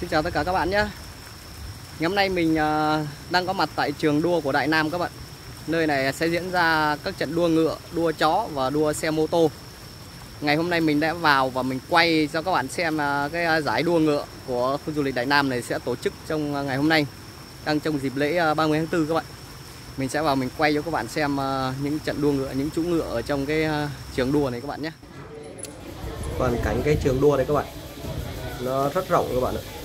Xin chào tất cả các bạn nhé. Ngày hôm nay mình à, đang có mặt tại trường đua của Đại Nam các bạn. Nơi này sẽ diễn ra các trận đua ngựa, đua chó và đua xe mô tô. Ngày hôm nay mình đã vào và mình quay cho các bạn xem à, cái à, giải đua ngựa của khu du lịch Đại Nam này sẽ tổ chức trong ngày hôm nay Đang trong dịp lễ 30 tháng 4 các bạn. Mình sẽ vào mình quay cho các bạn xem những trận đua ngựa, những chú ngựa ở trong cái trường đua này các bạn nhé. Còn cảnh cái trường đua này các bạn. Nó rất rộng các bạn ạ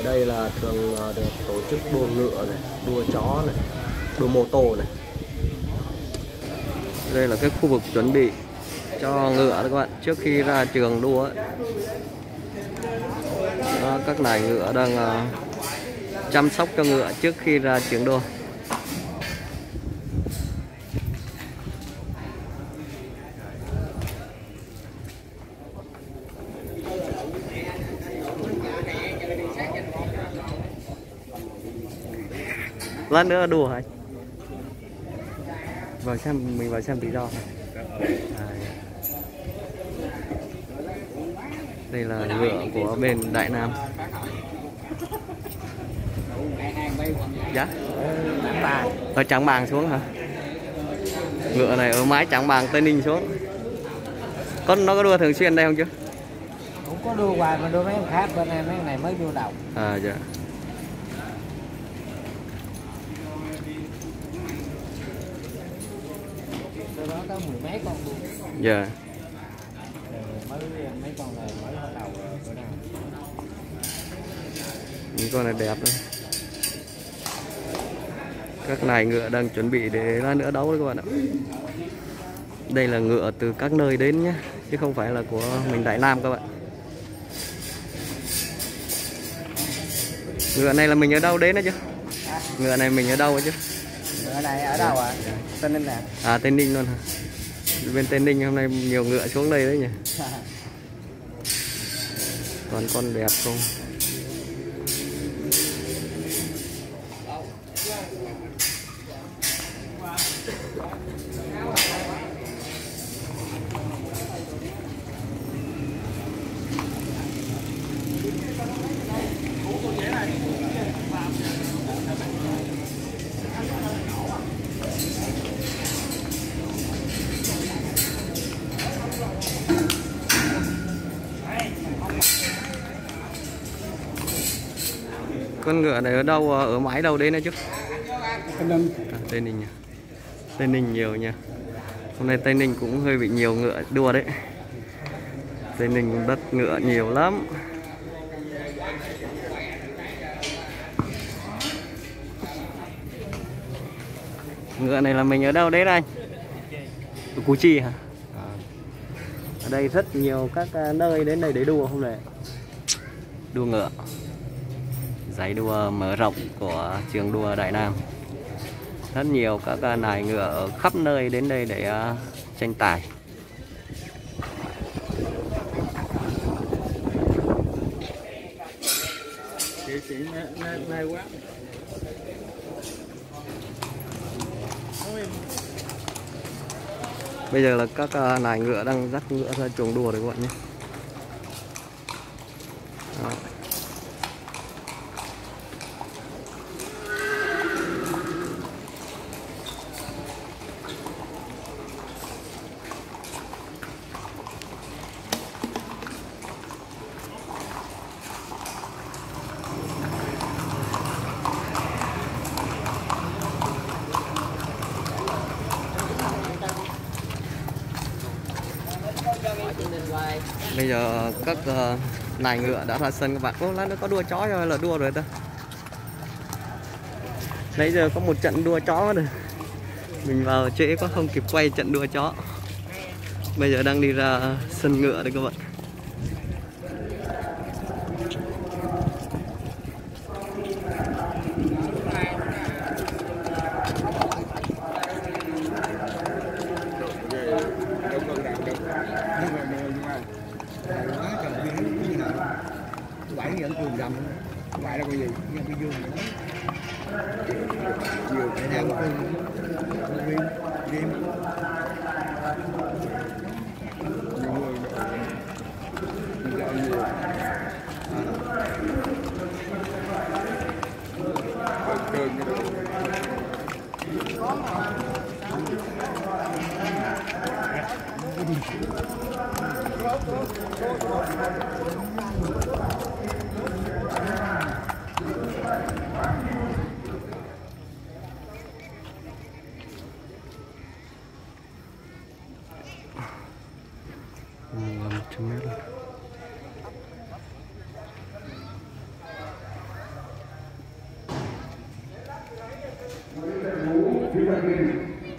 ở đây là thường ờ, được tổ chức đua ngựa này đua chó này đua mô tô này đây là cái khu vực chuẩn bị cho ngựa đó các bạn trước khi ra trường đua ấy. Đó, các nài ngựa đang uh, chăm sóc cho ngựa trước khi ra trường đua lát nữa đùa hả vào xem mình vào xem tí do à, đây là ngựa của bên đại nam. Dạ? Ở trắng bàng xuống hả? Ngựa này ở mái trắng bàng tây ninh xuống. Con nó có đua thường xuyên đây không chứ? Cũng có đua hoài mà đua mấy em khác bên em mấy này mới đua đầu. À dạ có mười mấy con luôn. Dạ. Mới mấy con này mới bắt đầu bữa nào. Những con này đẹp đấy các nài ngựa đang chuẩn bị để ra nữa đấu đấy các bạn ạ. Đây là ngựa từ các nơi đến nhé chứ không phải là của mình Đại Nam các bạn. Ngựa này là mình ở đâu đến đó chứ? Ngựa này mình ở đâu chứ? Ngựa này ở đâu ạ? à? Tây Ninh nè à Tây Ninh luôn hả? Bên Tây Ninh hôm nay nhiều ngựa xuống đây đấy nhỉ? Toàn con đẹp không con ngựa này ở đâu ở mãi đâu đấy nữa chứ à, Tây Ninh Tây Ninh nhiều nha. Hôm nay Tây Ninh cũng hơi bị nhiều ngựa đua đấy. Tây Ninh đất ngựa nhiều lắm. Ngựa này là mình ở đâu đấy anh? Ở Củ Chi hả? À. ở đây rất nhiều các à, nơi đến đây để đua không này đua ngựa giải đua mở rộng của trường đua Đại Nam. Rất nhiều các à, nài ngựa ở khắp nơi đến đây để à, tranh tài. Bây giờ là các à, nài ngựa đang dắt ngựa ra chuồng đua đấy các bạn nhé. Bây giờ các uh, nài ngựa đã ra sân các bạn. Ô lát nữa có đua chó rồi là đua rồi ta. Nãy giờ có một trận đua chó rồi mình vào trễ quá không kịp quay trận đua chó. Bây giờ đang đi ra sân ngựa đây các bạn.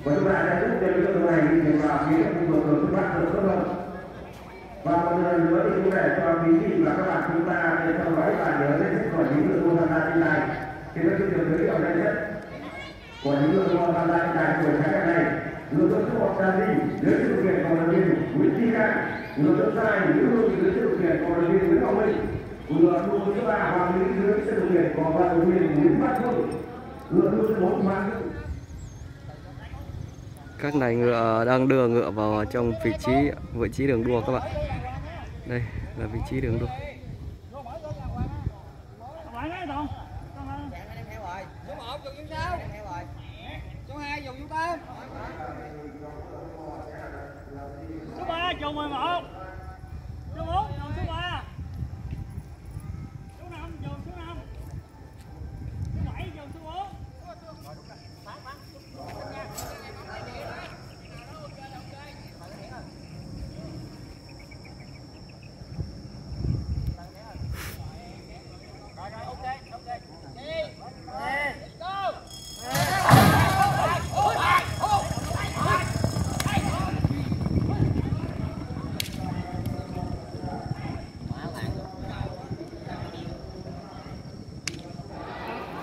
và chúng ta đã giúp cho những này đi vào phía nội dung này cho quý vị và các bạn chúng ta để theo dõi và nhớ danh sách của những người tham gia trên này thì tôi xin được giới thiệu danh sách của những người tham gia trên này của tháng ngày này. Lực lượng số một là gì dưới sự kiện của đoàn viên Nguyễn Thị Khang lực lượng sai nữ hương dưới sự kiện của đoàn viên Nguyễn Ngọc Minh. Người đua thứ ba hoàng lý dưới sự kiện của đoàn viên Nguyễn Văn Phương. Lực lượng thứ bốn Hoàng các này ngựa, đang đưa ngựa vào trong vị trí vị trí đường đua các bạn đây là vị trí đường đua số một dùng như sao số hai dùng như tám số 3 chồng 11 số 4 chồng số 3 số 5 chồng số 5 số 7 chồng số 4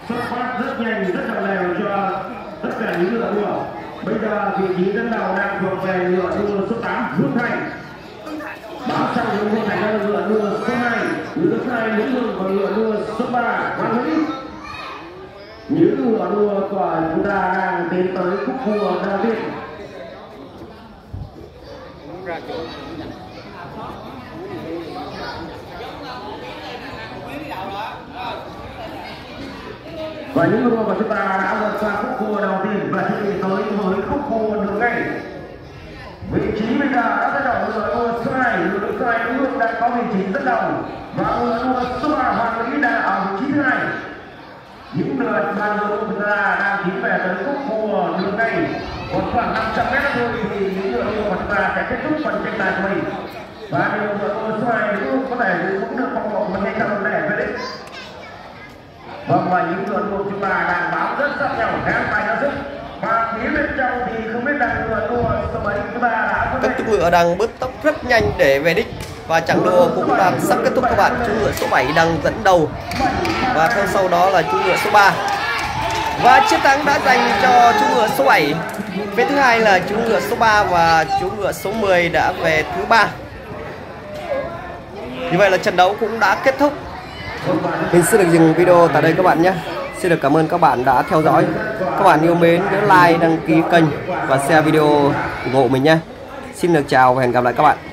xuất phát rất nhanh rất đồng đều cho tất cả những ngựa đua bây giờ vị trí dẫn đầu đang thuộc về lựa đua số 8 Hương Thành. Báo sau những Hương Thành đang lựa đua số 2 ngựa số 2 Nguyễn Hương và lựa đua số 3 Hoàng Hữu những ngựa đua của chúng ta đang tiến tới khúc cua đầu tiên và những đua mà chúng ta đã vượt qua khúc cua đầu tiên và chuẩn bị tới với khúc cua đường ngay. Vị trí bây giờ đã dẫn đầu ngựa đua số 2 ngựa đua số 2 Nguyễn Hương đã có vị trí dẫn đầu. Và ngựa đua số ba Hoàng Lý đã ở vị trí thứ hai. Những lượt mà đội đua chúng ta đang tiến về tới khúc cua đường ngay. Còn khoảng 500 mét thôi thì những đội đua của chúng ta sẽ kết thúc phần tranh tài của mình. Và điều đội đua số 2 cũng có thể giữ vững được phong độ mình hay chóng để về đích Vâng và những ngựa đua chúng ta đang bám rất sát nhau kháng tay nó sức và phía bên trong thì không biết là ngựa đua số mấy chúng ta đã các chú ngựa đang bứt tốc rất nhanh để về đích. Và chặng đua cũng đang sắp kết thúc các bạn. Chú ngựa số 7 đang dẫn đầu. Và theo sau đó là chú ngựa số 3 và chiến thắng đã dành cho chú ngựa số 7 phía thứ hai là chú ngựa số 3 và chú ngựa số 10 đã về thứ ba. Như vậy là trận đấu cũng đã kết thúc mình xin được dừng video tại đây các bạn nhé. Xin được cảm ơn các bạn đã theo dõi. Các bạn yêu mến nhớ like, đăng ký kênh và share video ủng hộ mình nhé. Xin được chào và hẹn gặp lại các bạn.